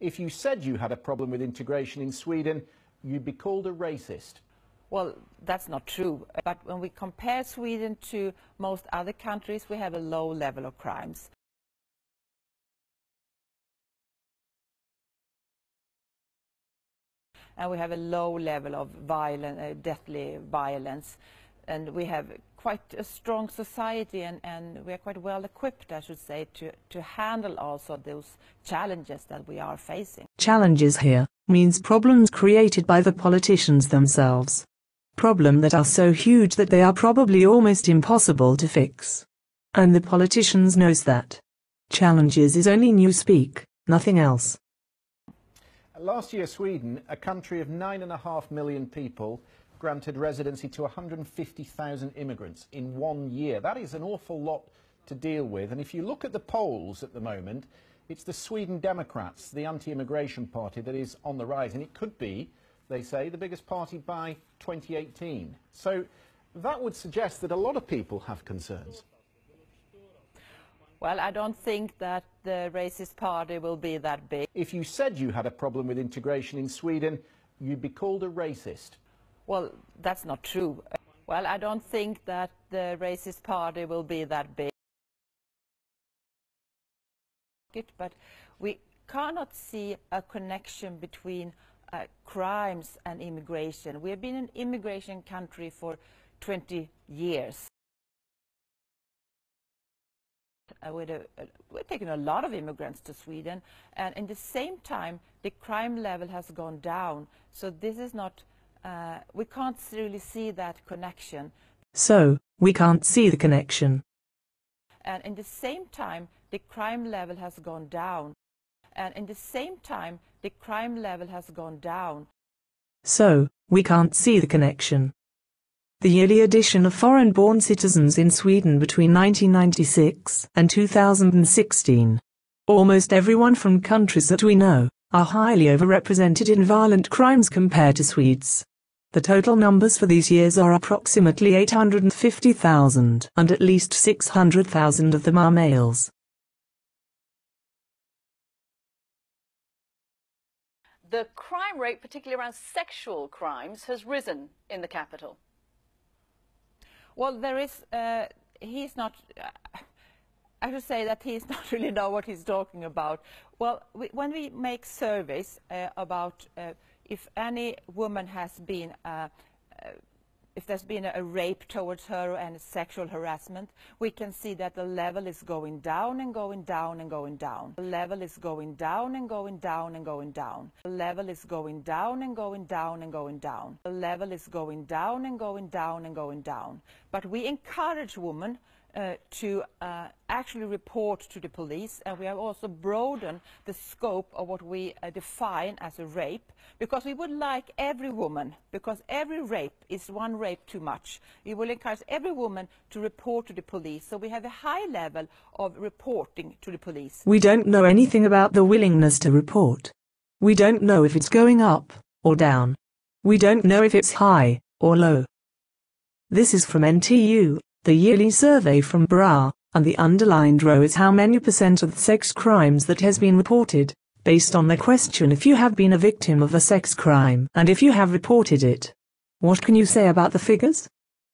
If you said you had a problem with integration in Sweden, you'd be called a racist. Well, that's not true. But when we compare Sweden to most other countries, we have a low level of crimes. And we have a low level of violent, uh, deathly violence. And we have quite a strong society and, and we are quite well equipped, I should say, to, to handle also those challenges that we are facing. Challenges here means problems created by the politicians themselves. Problem that are so huge that they are probably almost impossible to fix. And the politicians knows that. Challenges is only new speak, nothing else. Last year, Sweden, a country of nine and a half million people, granted residency to 150,000 immigrants in one year. That is an awful lot to deal with. And if you look at the polls at the moment, it's the Sweden Democrats, the anti-immigration party, that is on the rise. And it could be, they say, the biggest party by 2018. So that would suggest that a lot of people have concerns. Well, I don't think that the racist party will be that big. If you said you had a problem with integration in Sweden, you'd be called a racist. Well, that's not true. Well, I don't think that the racist party will be that big. But we cannot see a connection between uh, crimes and immigration. We have been an immigration country for 20 years. Uh, uh, we're taking a lot of immigrants to Sweden, and in the same time, the crime level has gone down. So this is not, uh, we can't really see that connection. So, we can't see the connection. And in the same time, the crime level has gone down. And in the same time, the crime level has gone down. So, we can't see the connection. The yearly addition of foreign-born citizens in Sweden between 1996 and 2016. Almost everyone from countries that we know are highly overrepresented in violent crimes compared to Swedes. The total numbers for these years are approximately 850,000 and at least 600,000 of them are males. The crime rate, particularly around sexual crimes, has risen in the capital. Well, there is, uh, he's not, uh, I should say that he's not really know what he's talking about. Well, we, when we make surveys uh, about uh, if any woman has been uh, uh, if there's been a, a, rape towards her and sexual harassment, we can see that the level is going down and going down and going down. The level is going down and going down and going down. The level is going down and going down and going down. The level is going down and going down and going down. But we encourage women uh, to uh, actually report to the police and we have also broadened the scope of what we uh, define as a rape because we would like every woman, because every rape is one rape too much, we will encourage every woman to report to the police so we have a high level of reporting to the police. We don't know anything about the willingness to report. We don't know if it's going up or down. We don't know if it's high or low. This is from NTU the yearly survey from BRA, and the underlined row is how many percent of the sex crimes that has been reported, based on the question if you have been a victim of a sex crime and if you have reported it. What can you say about the figures?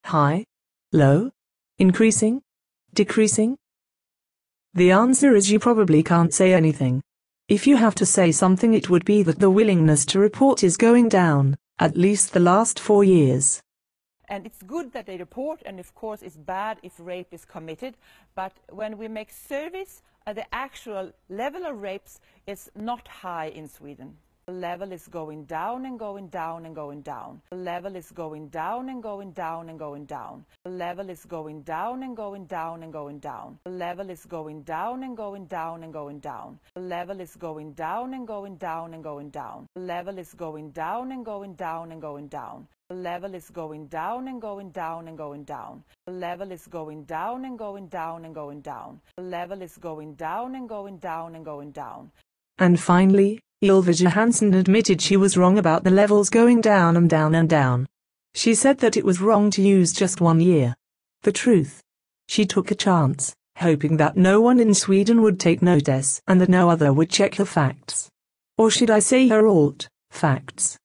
High? Low? Increasing? Decreasing? The answer is you probably can't say anything. If you have to say something it would be that the willingness to report is going down, at least the last four years. And it's good that they report, and of course it's bad if rape is committed. But when we make surveys, uh, the actual level of rapes is not high in Sweden. The level is going down and going down and going down. The level is going down and going down and going down. The level is going down and going down and going down. The level is going down and going down and going down. The level is going down and going down and going down. The level is going down and going down and going down. The level is going down and going down and going down. The level is going down and going down and going down. The level is going down and going down and going down. And finally, Ylva Johansson admitted she was wrong about the levels going down and down and down. She said that it was wrong to use just one year. The truth. She took a chance, hoping that no one in Sweden would take notice and that no other would check the facts. Or should I say her alt facts?